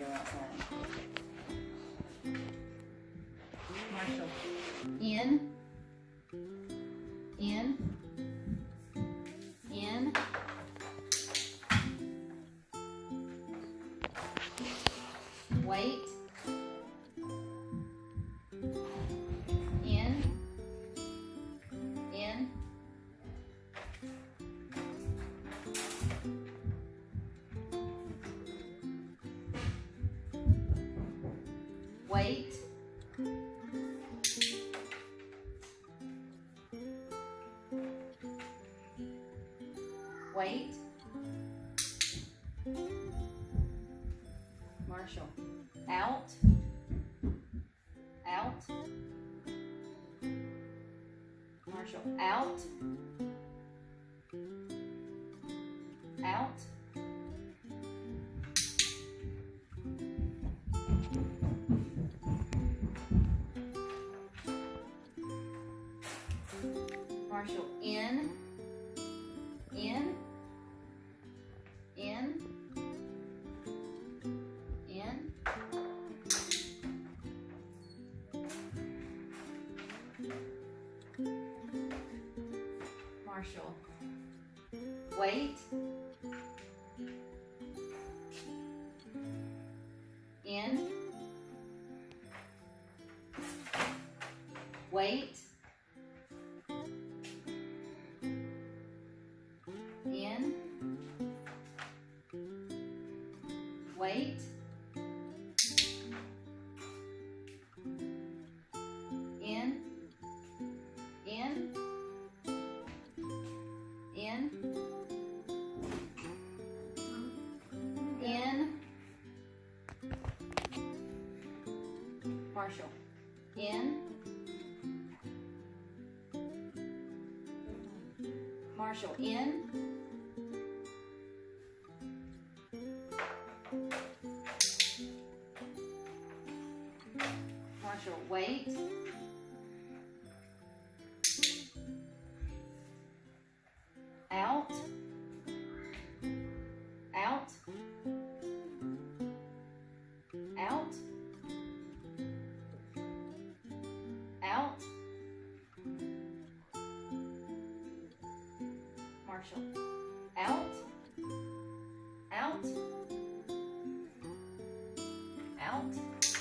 go outside. Marshall. In. In. In. Wait. Wait. Wait. Marshall. Out. Out. Marshall. Out. Out. Marshall. In. In. In. In. Marshall. Wait. In. Wait. Wait. In. In. In. In. Marshall. In. Marshall. In. Marshall, wait. Out. Out. Out. Out. Marshall. Out. Out. Out.